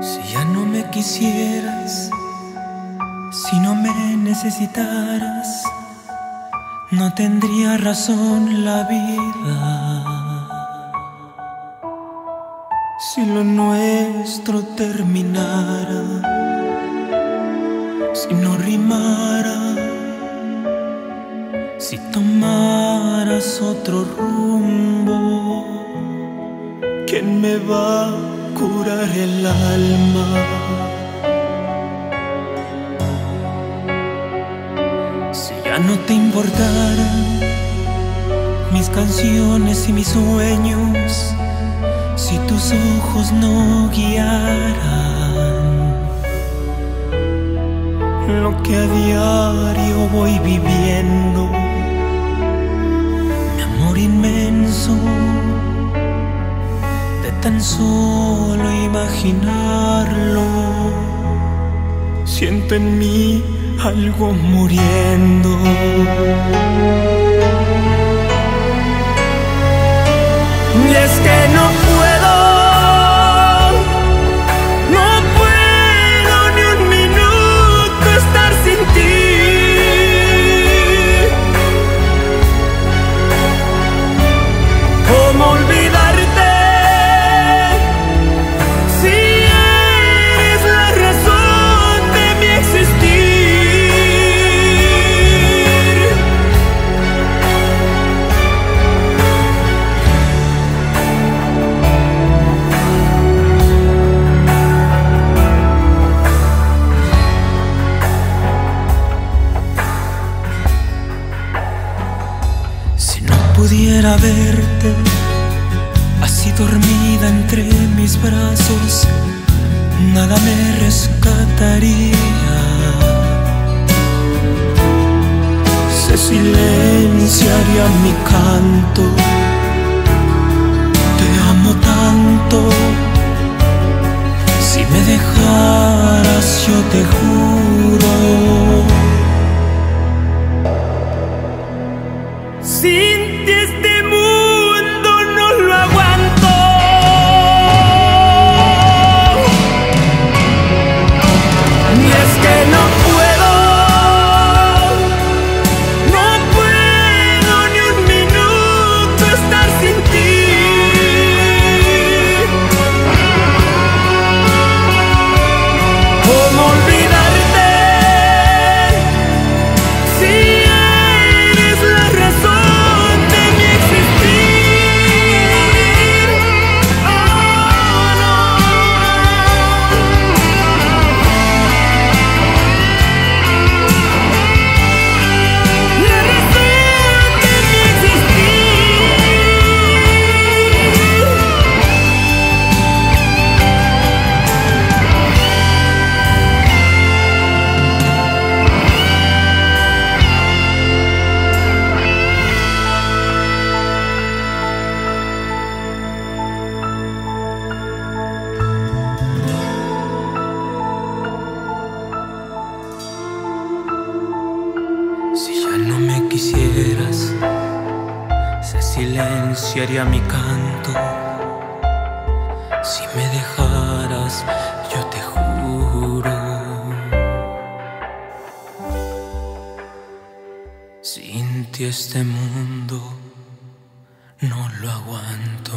Si ya no me quisieras, si no me necesitaras, no tendría razón la vida. Si lo nuestro terminara, si no rimara, si tomaras otro rumbo, ¿quién me va curar el alma? Si ya no te importaran mis canciones y mis sueños, si tus ojos no guiaran lo que a diario voy viviendo, tan solo imaginarlo, siento en mí algo muriendo. Y es que no Si ya no me quisieras, se silenciaría mi canto. Si me dejaras, yo te juro. Sin ti este mundo no lo aguanto.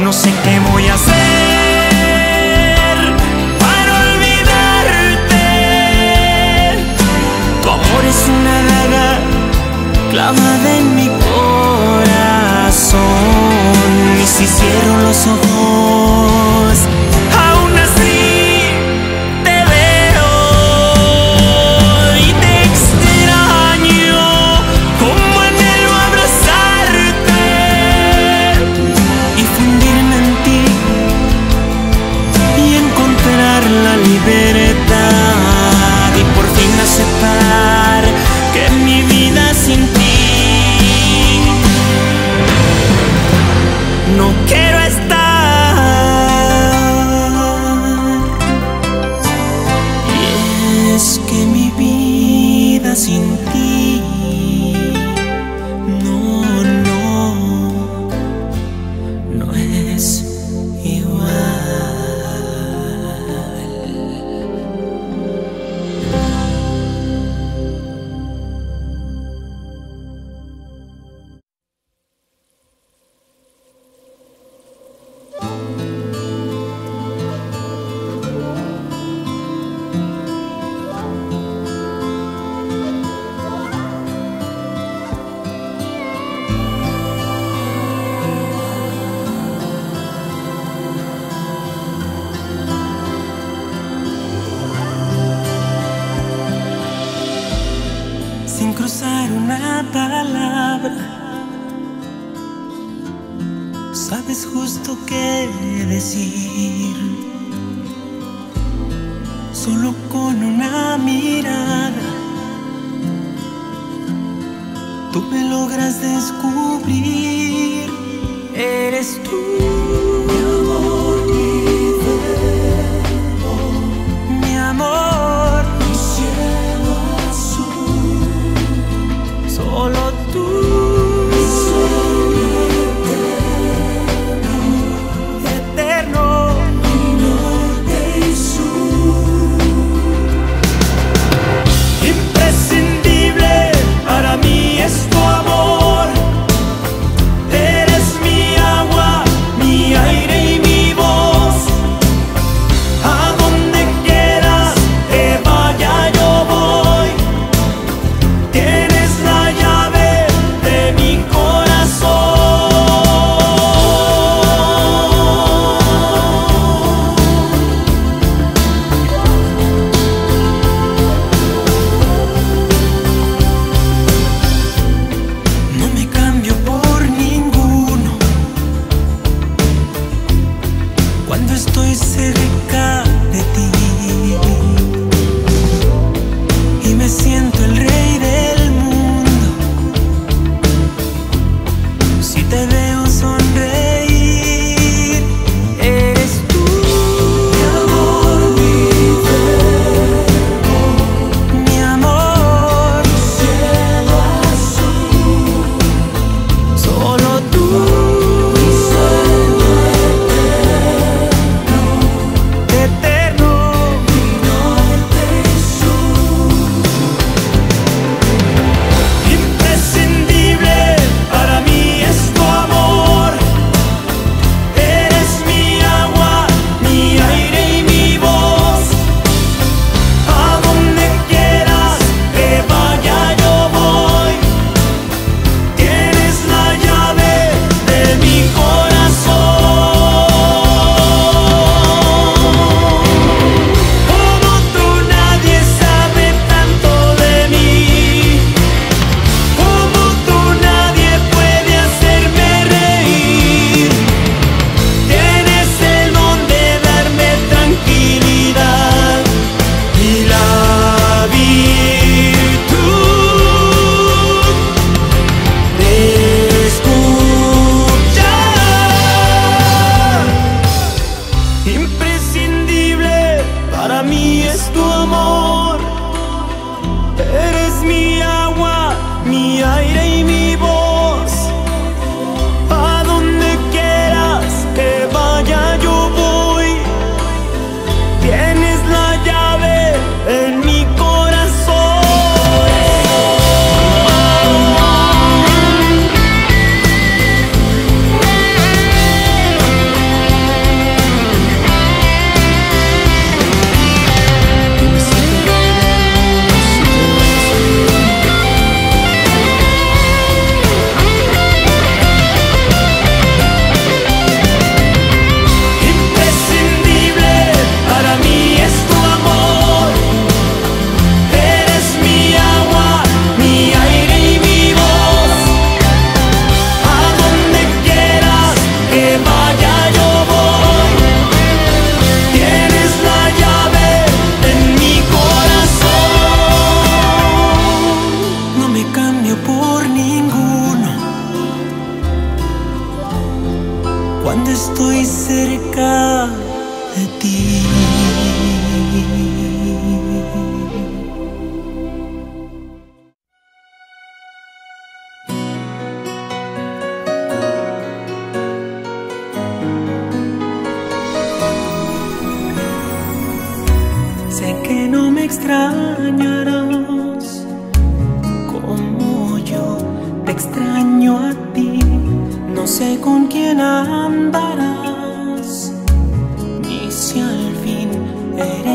No sé qué voy a hacer para olvidarte. Tu amor es una daga clavada en mi corazón. Y si cierro los ojos.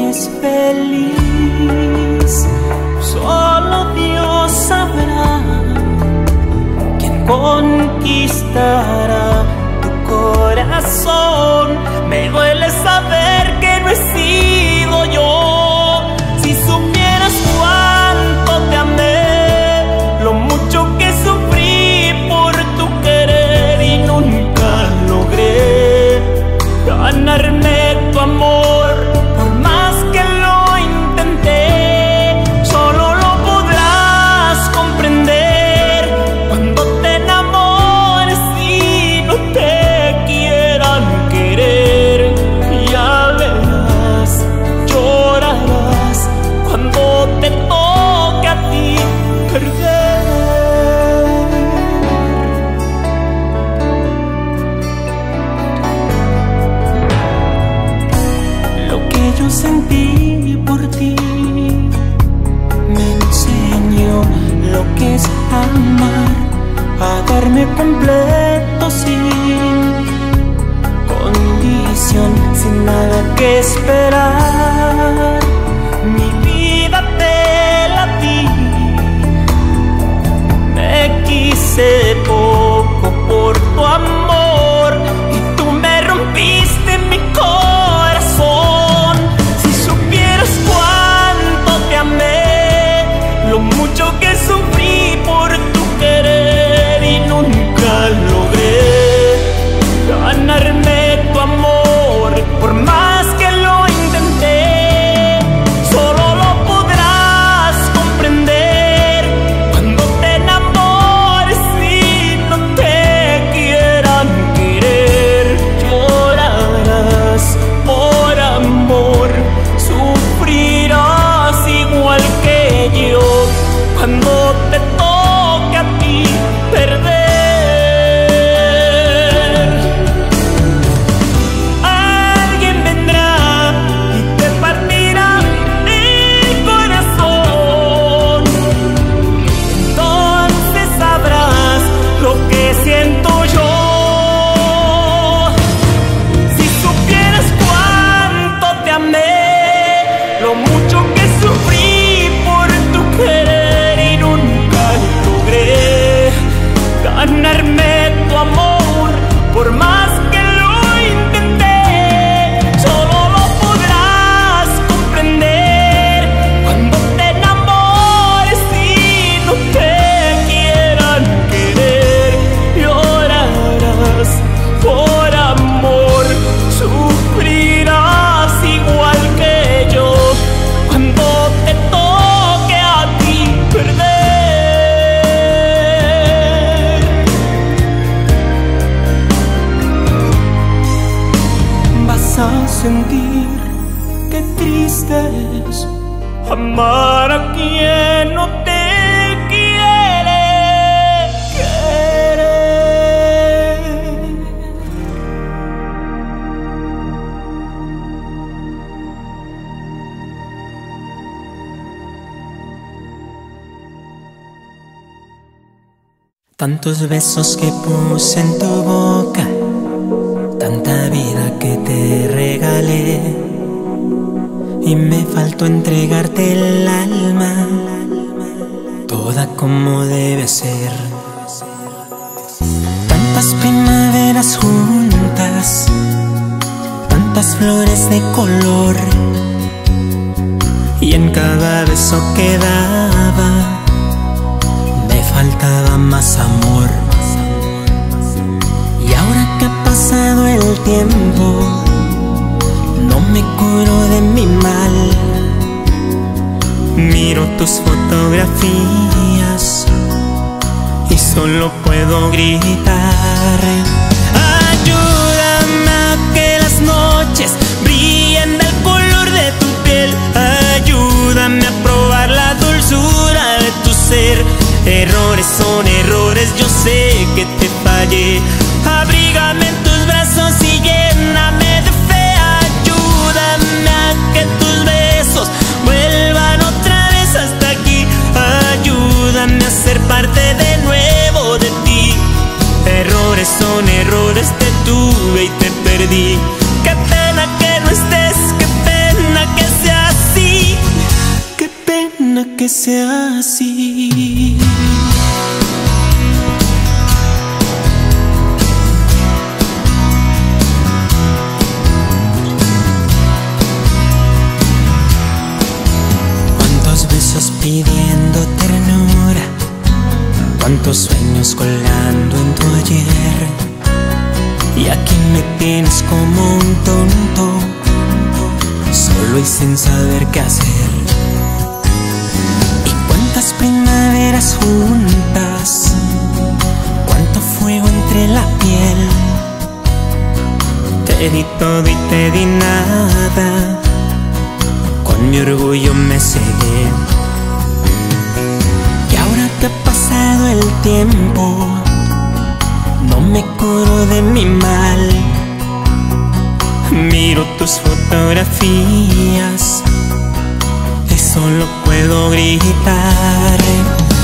eres feliz. Solo Dios sabrá quién conquistará tu corazón. Me duele saber que no he sido yo. que esperar. Tantos besos que puse en tu boca, tanta vida que te regalé. Y me faltó entregarte el alma, toda como debe ser. Tantas primaveras juntas, tantas flores de color. Y en cada beso que daba, me faltaba más amor. Y ahora que ha pasado el tiempo No me curo de mi mal. Miro tus fotografías Y solo puedo gritar Ayúdame a que las noches brillen del color de tu piel. Ayúdame a probar la dulzura de tu ser. Errores son errores, yo sé que te fallé. Abrígame en tus brazos y lléname de fe. Ayúdame a que tus besos vuelvan otra vez hasta aquí. Ayúdame a ser parte de nuevo de ti. Errores son errores, te tuve y te perdí. Qué pena que no estés, qué pena que sea así. Qué pena que sea así. Cuántos sueños colgando en tu ayer. Y aquí me tienes como un tonto, solo y sin saber qué hacer. Y cuántas primaveras juntas, cuánto fuego entre la piel. Te di todo y te di nada con mi orgullo me cegué. Que ha pasado el tiempo, no me curo de mi mal. Miro tus fotografías y solo puedo gritar.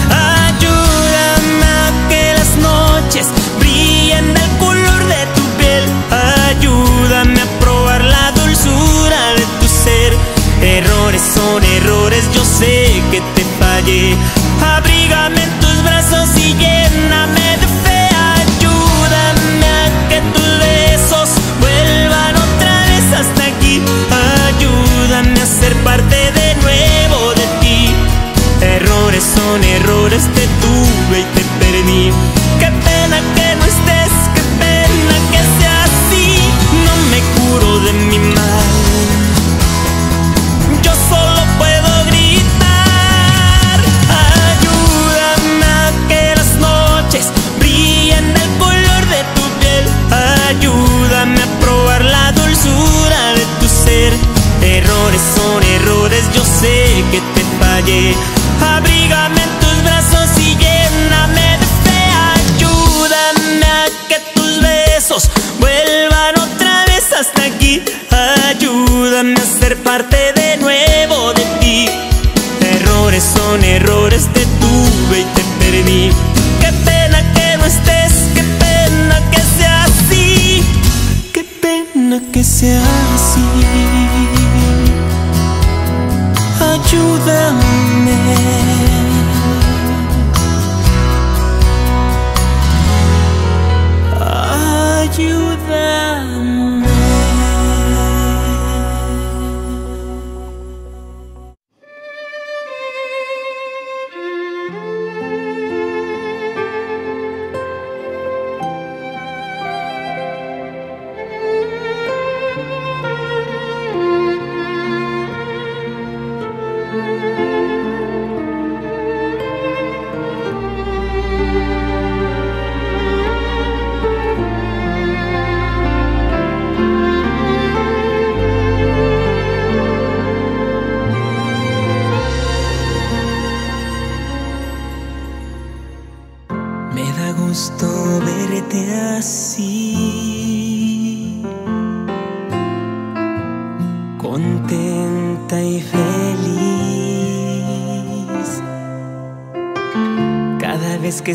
Ayúdame a que las noches brillen del color de tu piel. Ayúdame a probar la dulzura de tu ser. Errores son errores, yo sé que te fallé. Abrígame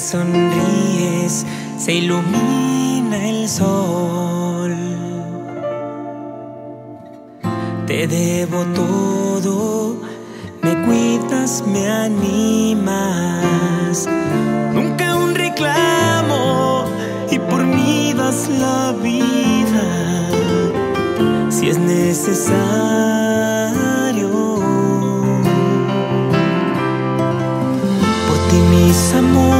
sonríes se ilumina el sol. Te debo todo, me cuidas, me animas. Nunca un reclamo y por mí das la vida si es necesario. Por ti mis amores,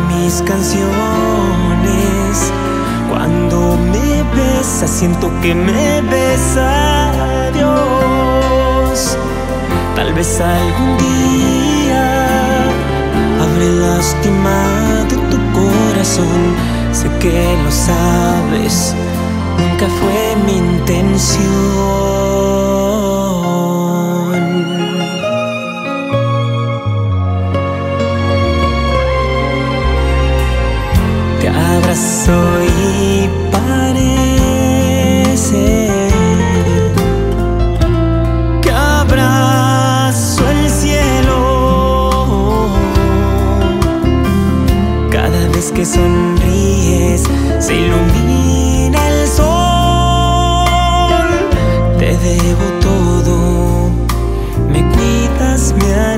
mis canciones. Cuando me besas, siento que me besa Dios. Tal vez algún día habré lastimado tu corazón. Sé que lo sabes, nunca fue mi intención. te abrazó y parece que abrazo el cielo. Cada vez que sonríes se ilumina el sol. Te debo todo, me cuidas, mi alma.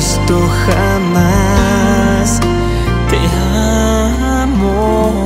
visto jamás. Te amo.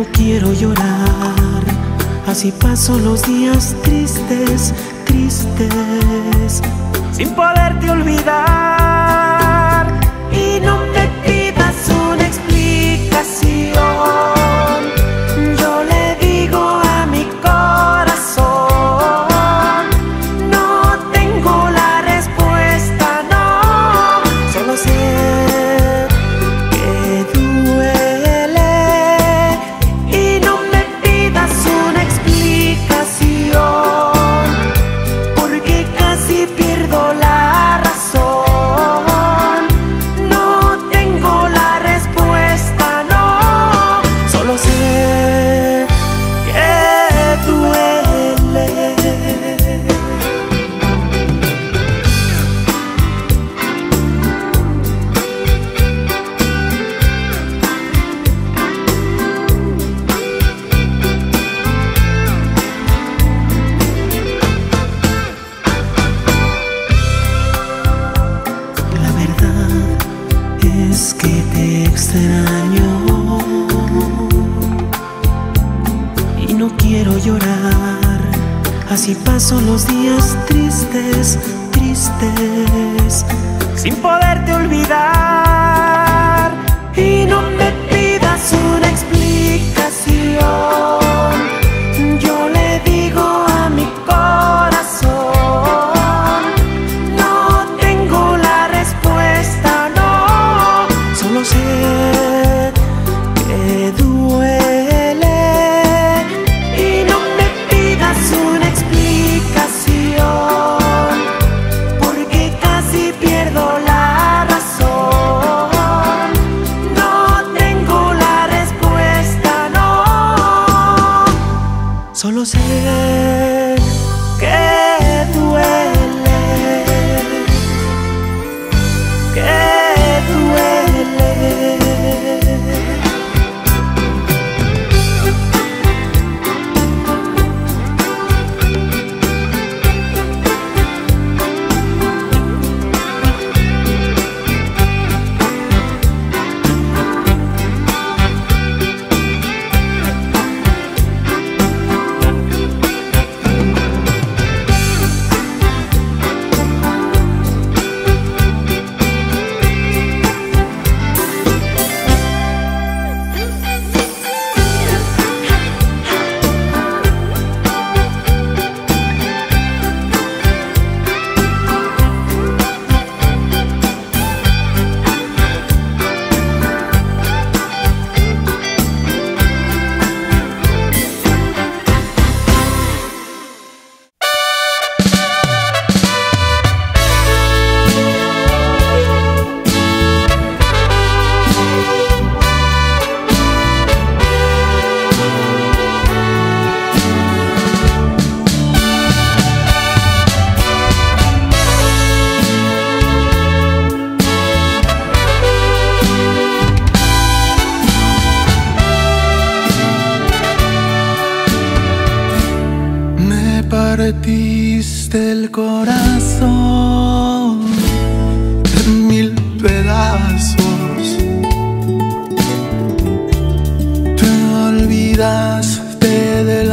no quiero llorar. Así paso los días tristes, tristes, sin poderte olvidar. Y no te pidas una explicación. Así paso los días tristes, tristes, sin poderte olvidar. Y no me pidas una explicación.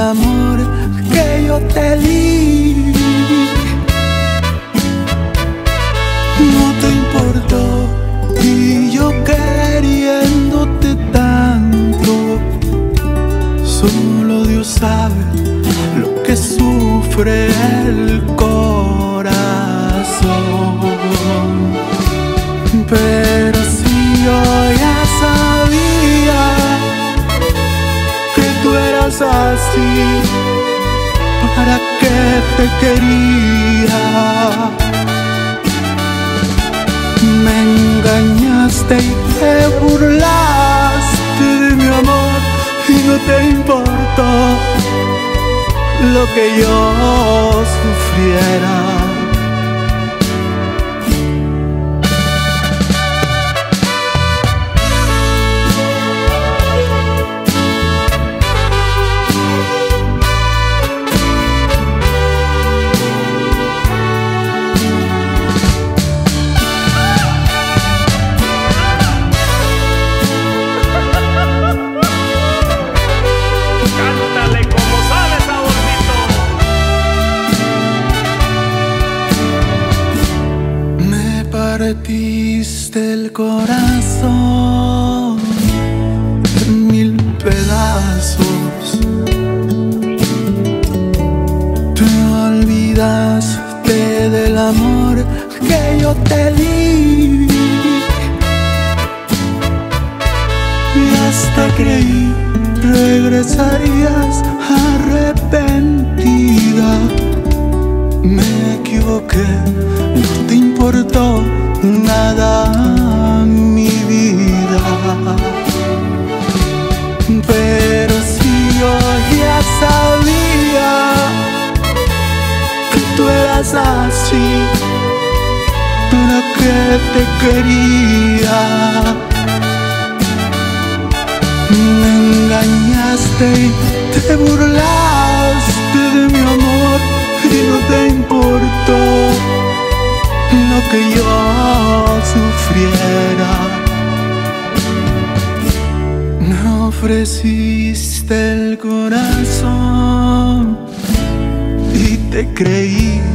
amor que yo te di. No te importó y yo queriéndote tanto. Solo Dios sabe lo que sufre el corazón. ¿Para qué te quería? Me engañaste y te burlaste de mi amor y no te importó lo que yo sufriera. te creí.